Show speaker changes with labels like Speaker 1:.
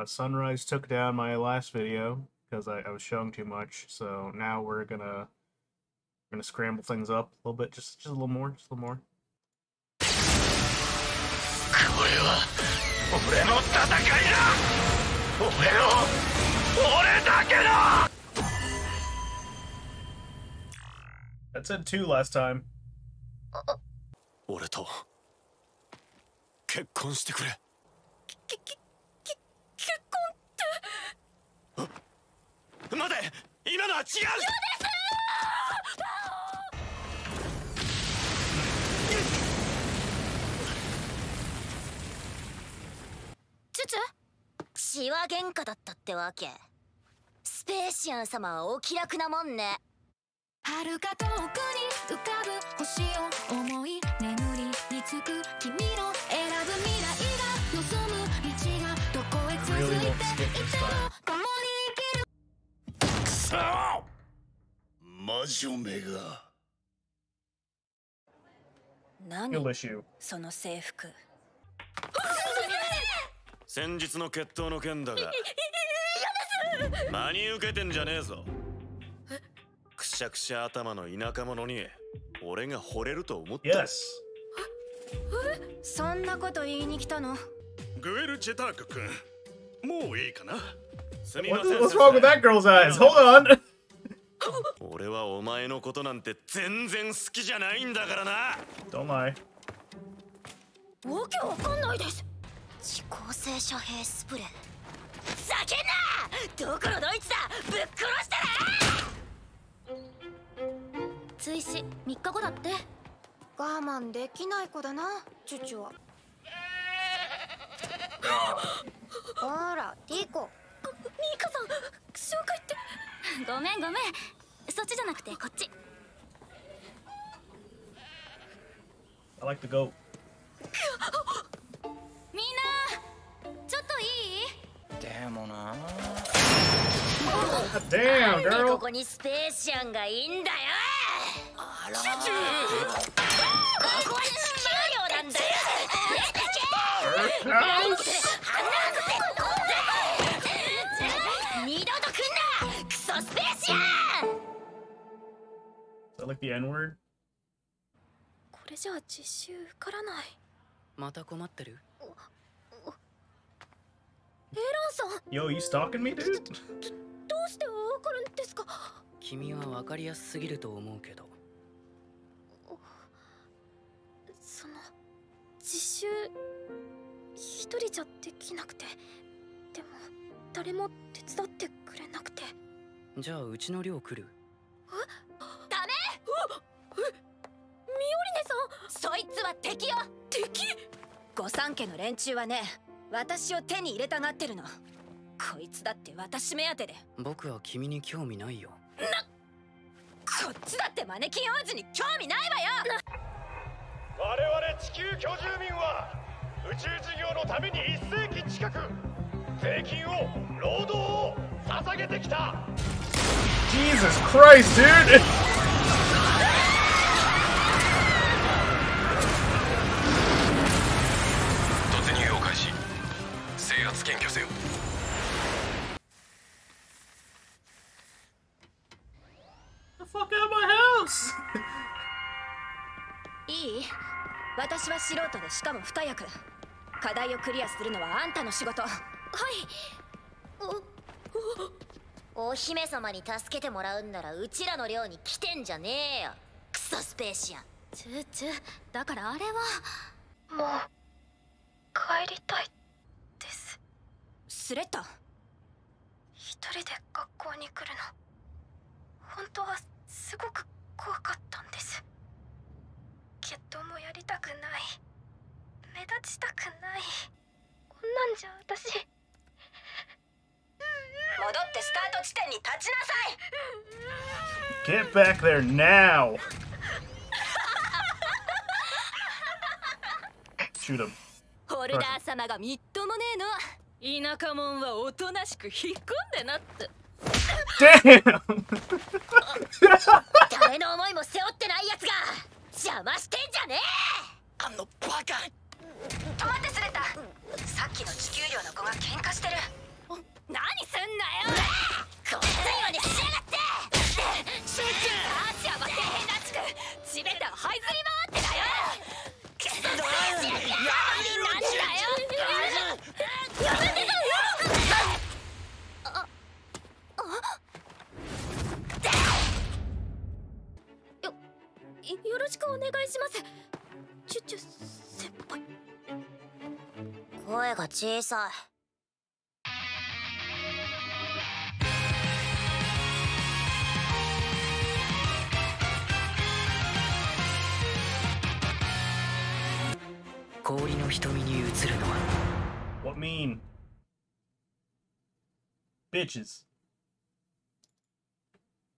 Speaker 1: uh, Sunrise took down my last video because I, I was showing too much. So now we're gonna we're gonna scramble things up a little bit, just just a little more, just a little more.
Speaker 2: これは俺の戦いだ俺の俺だけだ
Speaker 1: That said two last time.
Speaker 2: 俺と結婚してくれ は違う
Speaker 3: チュチュ。
Speaker 4: 血は喧嘩だったってわけ。スペーシアン様はお気楽なもんね。
Speaker 3: 遥か遠くに浮かぶ星を思い眠りにつく君の選ぶ未来が望む道がどこへ続いていて.も
Speaker 2: 魔女めが
Speaker 4: 何？その制服
Speaker 2: 先日の決闘の件だが 真に受けてんじゃねえぞくしゃくしゃ頭の田舎者に俺が惚れると思った
Speaker 1: Yes.
Speaker 4: そんなこと言いに来たの？
Speaker 2: グエル・チェターク君もういいかな？すみません
Speaker 1: what's wrong with that girl's eyes? Hold on.
Speaker 2: 俺はお前のことなんて全然好きじゃないんだからな。
Speaker 1: Don't lie.
Speaker 4: わけわかんないです。自公性遮蔽スプレー。ざけんな！どこのドイツだ！ぶっ殺したら
Speaker 3: 追試3日後だって。
Speaker 4: 我慢できない子だなチュチュは。ほらティコ
Speaker 3: ごめんごめんそっちじゃなくてこっち。
Speaker 1: I like the goat.
Speaker 3: みんなちょっといい？
Speaker 5: でもな。
Speaker 1: Damn,
Speaker 4: こ
Speaker 1: girl.
Speaker 4: こにスペーシアンがいいんだよ
Speaker 5: あら。
Speaker 4: ここは地球寮なんだよ
Speaker 1: that like the N word?
Speaker 3: これじゃあ実習受からない。
Speaker 5: また困ってる？
Speaker 3: エランさん。
Speaker 1: Yo, you stalking me, dude?
Speaker 3: どうしてわかるんですか？
Speaker 5: 君は分かりやすすぎると思うけど。
Speaker 3: その実習一人じゃできなくて。でも誰も手伝ってくれなくて。
Speaker 5: じゃあうちの寮来る？
Speaker 4: 敵よ。
Speaker 3: 敵？
Speaker 4: 御三家の連中はね私を手に入れたがってるの。こいつだって私目当てで。
Speaker 5: 僕は君に興味ないよ。
Speaker 4: こっちだってマネキン王子に興味ないわよ。
Speaker 2: 我々地球居住民は宇宙事業のために1世紀近く税金を労働を捧げてきた。
Speaker 1: Jesus Christ, dude! Fuck out of my house!
Speaker 4: いい？私は素人でしかも二役。課題をクリアするのはあんたの仕事。
Speaker 3: はい。
Speaker 4: お姫様に助けてもらうんならうちらの寮に来てんじゃねえよ。クソスペーシアン。
Speaker 3: チューチューだからあれは。もう帰りたいです。
Speaker 4: スレッタ
Speaker 3: 一人で学校に来るの。本当はすごく怖かったんです決闘もやりたくない目立ちたくないこんなんじゃ私
Speaker 4: 戻ってスタート地点に立ちなさい
Speaker 1: Get back there now! Shoot him.
Speaker 3: ホルダー様がみっともねえの田舎者はおとなしく引っ込んでなって!
Speaker 4: 誰の思いも背負ってないやが邪魔してんじゃねえ。
Speaker 5: あのバカ。
Speaker 4: 待ってすれた。さっきの地球寮の子が喧嘩してる。
Speaker 3: 何すんなよ。
Speaker 4: こっちにしやがって。
Speaker 3: 集中アーシアは底辺らしく地べたを這いずりまチュチュ先輩
Speaker 4: 声が小さい
Speaker 5: 氷の瞳に映るのは
Speaker 1: ？What mean? Bitches.